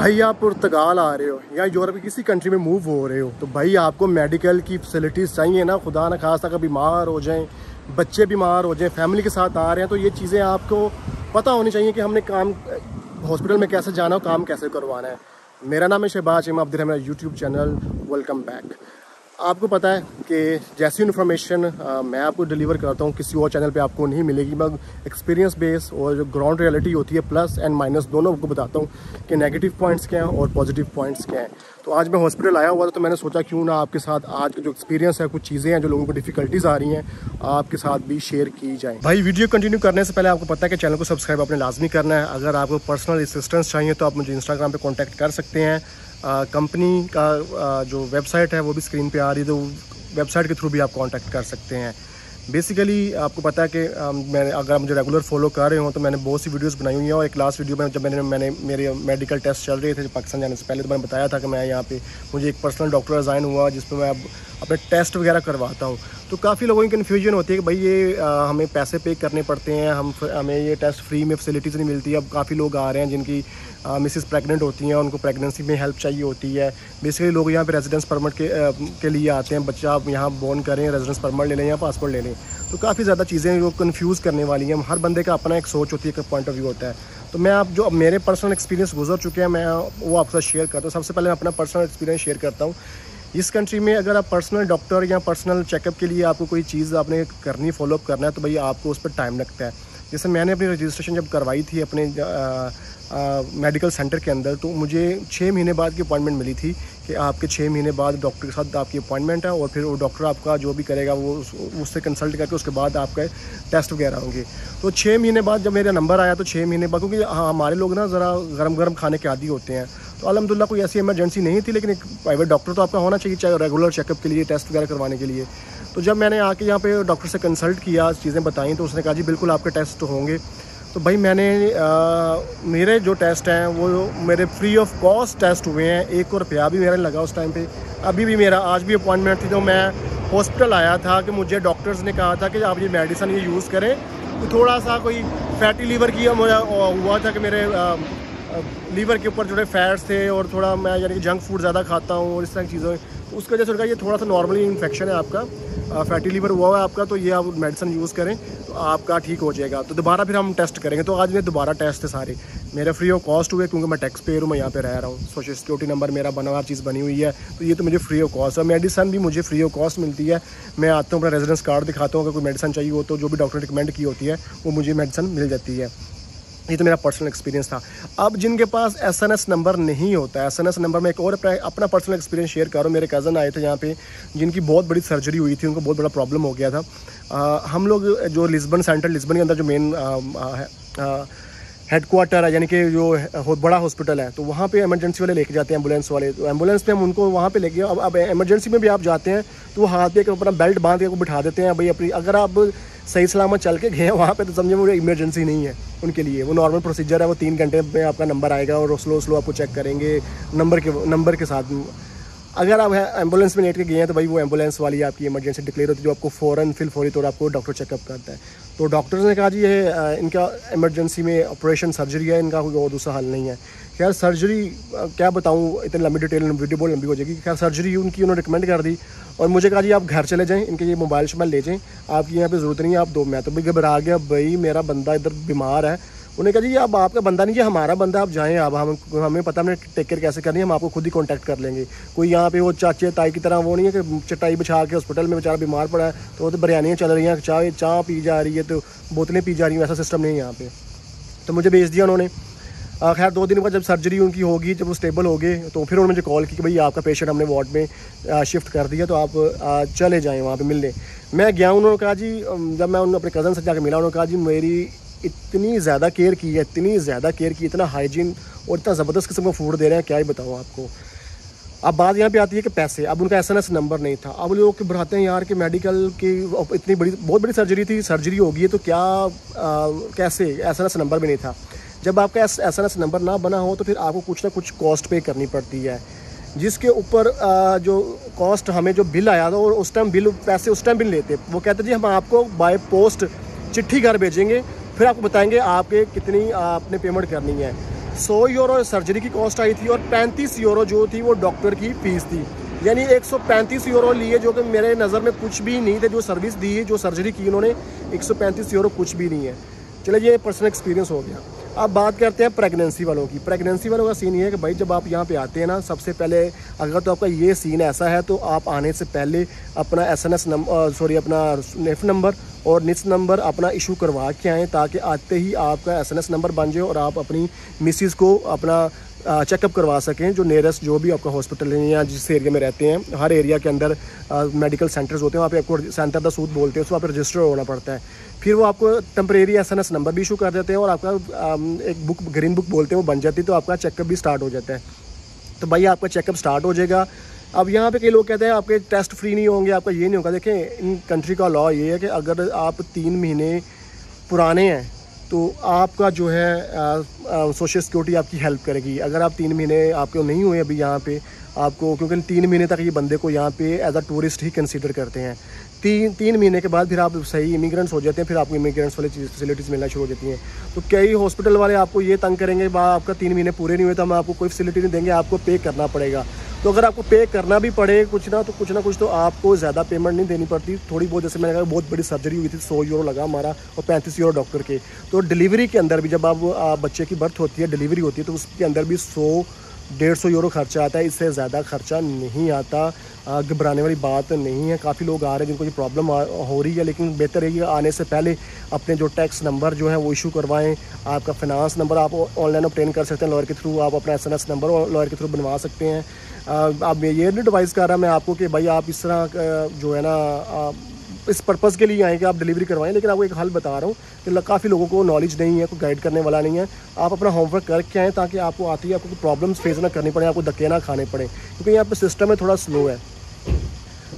भाई आप पुर्तगाल आ रहे हो या यूरोप किसी कंट्री में मूव हो रहे हो तो भाई आपको मेडिकल की फैसिलिटीज़ चाहिए ना? खुदा न खास अगर बीमार हो जाएँ, बच्चे बीमार हो जाएँ फैमिली के साथ आ रहे हैं तो ये चीज़ें आपको पता होनी चाहिए कि हमने काम हॉस्पिटल में कैसे जाना हो काम कैसे करवाना है। मेरा नाम है शहबाज इमाम मेरा यूट्यूब चैनल वेलकम बैक आपको पता है कि जैसी इन्फॉर्मेशन मैं आपको डिलीवर करता हूँ, किसी और चैनल पे आपको नहीं मिलेगी। मैं एक्सपीरियंस बेस और जो ग्राउंड रियलिटी होती है प्लस एंड माइनस दोनों को बताता हूँ कि नेगेटिव पॉइंट्स क्या हैं और पॉजिटिव पॉइंट्स क्या हैं। तो आज मैं हॉस्पिटल आया हुआ था तो मैंने सोचा क्यों ना आपके साथ आज जो एक्सपीरियंस है, कुछ चीज़ें हैं जो लोगों को डिफिकल्टीज आ रही हैं, आपके साथ भी शेयर की जाए। भाई वीडियो कंटिन्यू करने से पहले आपको पता है कि चैनल को सब्सक्राइब आपने लाजमी करना है। अगर आपको पर्सनल असिस्टेंस चाहिए तो आप मुझे इंस्टाग्राम पर कॉन्टैक्ट कर सकते हैं। कंपनी का आ, जो वेबसाइट है वो भी स्क्रीन पे आ रही है तो वेबसाइट के थ्रू भी आप कांटेक्ट कर सकते हैं। बेसिकली आपको पता है कि मैं अगर आप मुझे रेगुलर फॉलो कर रहे हो तो मैंने बहुत सी वीडियोस बनाई हुई हैं और एक लास्ट वीडियो में जब मैंने मैंने मेरे मेडिकल टेस्ट चल रहे थे पाकिस्तान जाने से पहले तो मैंने बताया था कि मैं यहाँ पे मुझे एक पर्सनल डॉक्टर रिज़ाइन हुआ जिसमें मैं अब अपने टेस्ट वगैरह करवाता हूँ। तो काफ़ी लोगों की कन्फ्यूज़न होती है कि भाई ये आ, हमें पैसे पे करने पड़ते हैं हम हमें ये टेस्ट फ्री में फैसिलिटीज़ नहीं मिलती। अब काफ़ी लोग आ रहे हैं जिनकी मिसेस प्रेग्नेंट होती हैं उनको प्रेगनेंसी में हेल्प चाहिए होती है। बेसिकली लोग यहाँ पे रेजिडेंस परमिट के आ, के लिए आते हैं। बच्चा आप यहाँ बॉर्न करें रेजिडेंस परमिट ले लें या पासपोर्ट ले लें। तो काफ़ी ज़्यादा चीज़ें जो कन्फ्यूज़ करने वाली हैं। हर बंदे का अपना एक सोच होती है एक पॉइंट ऑफ़ व्यू होता है। तो मैं आप जो मेरे पर्सनल एक्सपीरियंस गुजर चुके हैं मैं वो आपके साथ शेयर करता हूँ। सबसे पहले मैं अपना पर्सनल एक्सपीरियंस शेयर करता हूँ। इस कंट्री में अगर आप पर्सनल डॉक्टर या पर्सनल चेकअप के लिए आपको कोई चीज़ आपने करनी फॉलोअप करना है तो भाई आपको उस पर टाइम लगता है। जैसे मैंने अपनी रजिस्ट्रेशन जब करवाई थी अपने मेडिकल सेंटर के अंदर तो मुझे छः महीने बाद की अपॉइंटमेंट मिली थी कि आपके छः महीने बाद डॉक्टर के साथ आपकी अपॉइंटमेंट है और फिर वो डॉक्टर आपका जो भी करेगा, वो उससे कंसल्ट करके उसके बाद आपके टेस्ट वगैरह होंगे। तो छः महीने बाद जब मेरा नंबर आया तो छः महीने बाद, क्योंकि हाँ हमारे लोग ना ज़रा गर्म गर्म खाने के आदि होते हैं। तो अलहमदिल्ला कोई ऐसी इमरजेंसी नहीं थी लेकिन एक प्राइवेट डॉक्टर तो आपका होना चाहिए चाहे रेगुलर चेकअप के लिए टेस्ट वगैरह करवाने के लिए। तो जब मैंने आके यहाँ पे डॉक्टर से कंसल्ट किया चीज़ें बताई तो उसने कहा जी बिल्कुल आपके टेस्ट होंगे। तो भाई मैंने आ, मेरे जो टेस्ट हैं वो मेरे फ्री ऑफ़ कॉस्ट टेस्ट हुए हैं। एक और रुपया भी मेरा लगा उस टाइम पे। अभी भी मेरा आज भी अपॉइंटमेंट थी तो मैं हॉस्पिटल आया था कि मुझे डॉक्टर्स ने कहा था कि आप ये मेडिसन ये यूज़ करें। तो थोड़ा सा कोई फैटी लीवर की हुआ था कि मेरे आ, लीवर के ऊपर थोड़े फैट्स थे और थोड़ा मैं यानी कि जंक फ़ूड ज़्यादा खाता हूँ और इस तरह की चीज़ों उसकी वजह से उनका ये थोड़ा सा नॉर्मली इन्फेक्शन है आपका फैटी लीवर हुआ है आपका तो ये आप मेडिसिन यूज़ करें तो आपका ठीक हो जाएगा। तो दोबारा फिर हम टेस्ट करेंगे। तो आज मेरे दोबारा टेस्ट थे सारे। मेरे फ्री ऑफ़ कॉस्ट हुए क्योंकि मैं टैक्स पेयर हूँ, मैं यहाँ पे रह रहा हूँ। सोशल सिक्योरिटी नंबर मेरा बना हुआ चीज़ बनी हुई है तो ये तो मुझे फ्री ऑफ़ कॉस्ट है। मेडिसन भी मुझे फ्री ऑफ़ कॉस्ट मिलती है। मैं आता हूँ अपना रेजिडेंस कार्ड दिखाता हूँ, अगर कोई मेडिसन चाहिए हो तो जो भी डॉक्टर रिकमेंड की होती है, वो मुझे मेडिसन मिल जाती है। ये तो मेरा पर्सनल एक्सपीरियंस था। अब जिनके पास एस एन एस नंबर नहीं होता है एस एन एस नंबर में एक और अपना पर्सनल एक्सपीरियंस शेयर करूँ। मेरे कज़न आए थे यहाँ पे जिनकी बहुत बड़ी सर्जरी हुई थी उनको बहुत बड़ा प्रॉब्लम हो गया था। आ, हम लोग जो लिस्बन सेंटर लिस्बन के अंदर जो मेन हेड क्वार्टर है, यानी कि जो बड़ा हॉस्पिटल है तो वहाँ पे इमरजेंसी वाले लेके जाते हैं एंबुलेंस वाले। तो एंबुलेंस में हम उनको वहाँ पे लेके, अब अब एमरजेंसी में भी आप जाते हैं तो वो हाथ पे अपना बेल्ट बाँध के बिठा देते हैं, भाई अपनी, अगर आप सही सलामत चल के गए वहाँ पे तो समझे वो इमरजेंसी नहीं है उनके लिए। वो नॉर्मल प्रोसीजर है, वो तीन घंटे में आपका नंबर आएगा और स्लो स्लो आपको चेक करेंगे नंबर के नंबर के साथ अगर आप एंबुलेंस में लेट के गए हैं तो भाई वो एंबुलेंस वाली आपकी इमरजेंसी डिक्लेयर होती है, जो आपको फ़ौरन फिल फौरी तौर आपको डॉक्टर चेकअप करता है। तो डॉक्टर्स ने कहा, जी, ये इनका इमरजेंसी में ऑपरेशन सर्जरी है, इनका कोई और दूसरा हल नहीं है। खैर सर्जरी क्या बताऊँ, इतनी लंबी डिटेल वीडियो बहुत लंबी हो जाएगी खैर सर्जरी उनकी उन्होंने रिकमेंड कर दी। और मुझे कहा, जी, आप घर चले जाएँ, इनके ये मोबाइल शोबाइल ले जाएँ, आपकी यहाँ पे ज़रूरत नहीं है, आप दो, मैं तो भाई घबरा गया, भाई मेरा बंदा इधर बीमार है उन्हें कहा, जी अब आपका बंदा नहीं है हमारा बंदा, आप जाएँ अब हम, हमें पता, हमने टेक केयर कैसे करनी है, हम आपको खुद ही कॉन्टैक्ट कर लेंगे। कोई यहाँ पे वो चाचे, ताई की तरह वो नहीं है कि चटाई बिछा के हॉस्पिटल में बेचारा बीमार पड़ा है तो वो तो बिरयानियाँ चल रही हैं, चाय चाय पी जा रही है तो बोतलें पी जा रही हैं ऐसा सिस्टम नहीं है यहाँ पे। तो मुझे भेज दिया उन्होंने। खैर, दो दिन बाद जब सर्जरी उनकी होगी, जब वो स्टेबल हो गए तो फिर उन्होंने मुझे कॉल की कि भाई, आपका पेशेंट हमने वार्ड में शिफ्ट कर दिया तो आप चले जाएँ वहाँ पे मिलने। मैं गया, उन्होंने कहा, जी जब मैं उन, अपने कज़न से जाकर मिला, उन्होंने कहा, जी, मेरी इतनी ज़्यादा केयर की है इतनी ज़्यादा केयर की इतना हाइजीन और इतना ज़बरदस्त किस्म का फ़ूड दे रहे हैं क्या ही बताऊँ आपको। अब बात यहाँ पे आती है कि पैसे। अब उनका एस नंबर नहीं था। अब लोग बढ़ाते हैं यार कि मेडिकल की इतनी बड़ी बहुत बड़ी सर्जरी थी सर्जरी होगी तो क्या आ, कैसे? एस नंबर भी नहीं था। जब आपका एस नंबर ना बना हो तो फिर आपको कुछ ना कुछ कॉस्ट पे करनी पड़ती है। जिसके ऊपर जो कॉस्ट हमें जो बिल आया था और उस टाइम बिल पैसे उस टाइम बिल लेते वो कहते जी हम आपको बाय पोस्ट चिट्ठी घर भेजेंगे फिर आपको बताएँगे आपके कितनी आपने पेमेंट करनी है। सौ यूरो सर्जरी की कॉस्ट आई थी और पैंतीस यूरो जो थी वो डॉक्टर की फ़ीस थी। यानी एक सौ पैंतीस यूरो लिए जो कि मेरे नज़र में कुछ भी नहीं थे, जो सर्विस दी, जो सर्जरी की उन्होंने एक सौ पैंतीस यूरो कुछ भी नहीं है। चलिए, ये पर्सनल एक्सपीरियंस हो गया। अब बात करते हैं प्रेगनेंसी वालों की। प्रेगनेंसी वालों का सीन ये है कि भाई, जब आप यहाँ पे आते हैं ना, सबसे पहले अगर तो आपका ये सीन ऐसा है तो आप आने से पहले अपना S N S number sorry अपना नेफ नंबर और निस नंबर अपना इशू करवा के आएँ, ताकि आते ही आपका एस एन एस नंबर बन जाए और आप अपनी मिसिस को अपना चेकअप करवा सकें, जो नियरेस्ट जो भी आपका हॉस्पिटल है या जिस एरिया में रहते हैं, हर एरिया के अंदर मेडिकल सेंटर्स होते हैं, वहाँ पे आपको सेंटर द सूद बोलते हैं, उसको वहाँ पर रजिस्टर होना पड़ता है। फिर वो आपको टेम्परेरी एस नंबर भी इशू कर देते हैं और आपका एक बुक ग्रीन बुक बोलते हैं, वो बन जाती है तो आपका चेकअप भी स्टार्ट हो जाता है। तो भाई आपका चेकअप स्टार्ट हो जाएगा। अब यहाँ पे कई लोग कहते हैं, आपके टेस्ट फ्री नहीं होंगे, आपका ये नहीं होगा। देखें इन कंट्री का लॉ ये है कि अगर आप तीन महीने पुराने हैं तो आपका जो है सोशल सिक्योरिटी आपकी हेल्प करेगी। अगर आप तीन महीने आपके नहीं हुए अभी यहाँ पे, आपको, क्योंकि तीन महीने तक ये बंदे को यहाँ पे एज अ टूरिस्ट ही कंसीडर करते हैं। तीन तीन महीने के बाद फिर आप सही इमिग्रेंट्स हो जाते हैं, फिर आपको इमिग्रेंट्स वाली चीज़ फैसिलिटीज़ मिलना शुरू हो जाती हैं। तो कई हॉस्पिटल वाले आपको ये तंग करेंगे बा आपका तीन महीने पूरे नहीं हुए तो हम आपको कोई फैसिलिटी नहीं देंगे, आपको पे करना पड़ेगा। तो अगर आपको पे करना भी पड़े कुछ ना तो कुछ ना कुछ तो आपको ज़्यादा पेमेंट नहीं देनी पड़ती। थोड़ी बहुत जैसे मैंने कहा, बहुत बड़ी सर्जरी हुई थी, सौ यूरो लगा हमारा और पैंतीस यूरो डॉक्टर के। तो डिलीवरी के अंदर भी जब आप बच्चे की बर्थ होती है डिलीवरी होती है तो उसके अंदर भी सौ डेढ़ सौ यूरो खर्चा आता है, इससे ज़्यादा खर्चा नहीं आता। घबराने वाली बात नहीं है। काफ़ी लोग आ रहे हैं जिनको ये प्रॉब्लम हो रही है, लेकिन बेहतर है कि आने से पहले अपने जो टैक्स नंबर जो है वो इशू करवाएँ। आपका फिनांस नंबर आप ऑनलाइन ऑप्टेन कर सकते हैं लॉयर के थ्रू आप अपना एसएनएस नंबर लॉयर के थ्रू बनवा सकते हैं। अब ये नहीं एडवाइस कर रहा मैं आपको कि भाई आप इस तरह जो है ना इस पर्पज़ के लिए आए कि आप डिलीवरी करवाएँ, लेकिन आपको एक हल बता रहा हूँ कि काफ़ी लोगों को नॉलेज नहीं है, कोई गाइड करने वाला नहीं है। आप अपना होमवर्क करके आएँ ताकि आपको आती है, आपको प्रॉब्लम्स फेस ना करनी पड़े, आपको धक्के ना खाने पड़े, क्योंकि यहाँ पर सिस्टम है थोड़ा स्लो है।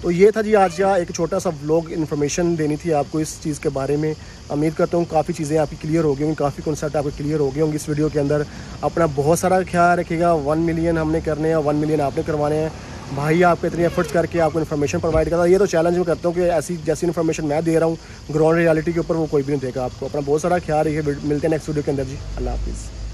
तो ये था जी आज का एक छोटा सा व्लॉग इन्फॉर्मेशन देनी थी आपको इस चीज़ के बारे में। उम्मीद करता हूँ काफ़ी चीज़ें आपकी क्लियर हो गई होंगी, काफ़ी कॉन्सेप्ट आपके क्लियर हो गए होंगे इस वीडियो के अंदर। अपना बहुत सारा ख्याल रखेगा वन मिलियन हमने करने हैं वन मिलियन आपने करवाने हैं। भाई, आपके इतने एफर्ट्स करके आपको इन्फॉर्मेशन प्रोवाइड करता ये तो चैलेंज मैं करता हूँ कि ऐसी, जैसी इन्फॉर्मेशन मैं दे रहा हूँ ग्राउंड रियलिटी के ऊपर वो कोई भी नहीं देगा आपको। अपना बहुत सारा ख्याल रखिए। मिलते हैं नेक्स्ट वीडियो के अंदर जी। अल्लाह हाफिज़।